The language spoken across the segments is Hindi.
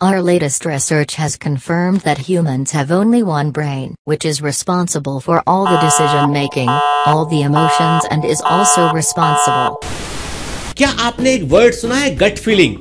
Our latest research has confirmed that humans have only one brain, which is responsible for all the decision making, all the emotions, and is also responsible. क्या आपने एक वर्ड सुना है गट फीलिंग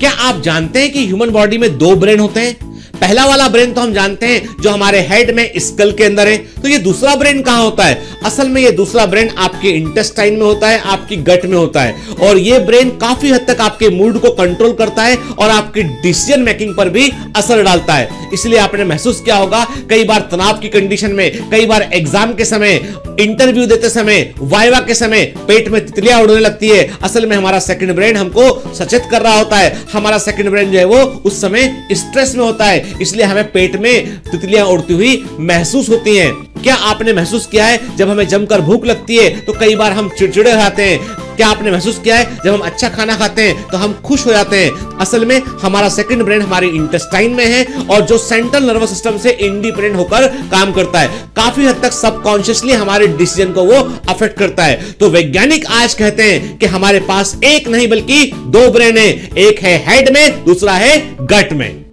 क्या आप जानते हैं कि ह्यूमन बॉडी में दो ब्रेन होते हैं पहला वाला ब्रेन तो हम जानते हैं जो हमारे हेड में, स्कल के अंदर है। तो ये दूसरा ब्रेन कहाँ होता है? असल में ये दूसरा ब्रेन आपके इंटेस्टाइन में होता है, आपकी गट में होता है। और ये ब्रेन काफ़ी हद तक आपके मूड को कंट्रोल करता है और आपकी डिसीज़न मेकिंग पर भी असर डालता है। इसलिए आपने महसूस किया होगा, कई बार तनाव की कंडीशन में, कई बार एग्ज़ाम के समय, इंटरव्यू देते समय, वाइवा के समय पेट में तितलियाँ उड़ने लगती है। असल में हमारा सेकंड ब्रेन हमको सचेत कर रहा होता है। हमारा सेकंड ब्रेन जो है वो उस समय स्ट्रेस में होता है। इसलिए हमें पेट में तितलियाँ उड़ती हुई महसूस होती हैं। क्या आपने महसूस किया है जब हमें जमकर भूख लगती है तो कई बार हम चिड़चिड़े हो जाते हैं। क्या आपने महसूस किया है जब हम अच्छा खाना खाते हैं तो हम खुश हो जाते हैं। असल में हमारा सेकंड ब्रेन हमारी इंटेस्टाइन में है, और जो सेंट्रल नर्वस सिस्टम से इंडिपेंडेंट होकर काम करता है, काफ़ी हद तक सबकॉन्शियसली हमारे डिसीज़न को वो अफेक्ट करता है। तो वैज्ञानिक आज कहते हैं कि हमारे पास एक नहीं, बल्कि दो ब्रेन है। एक है हेड में, दूसरा है गट में।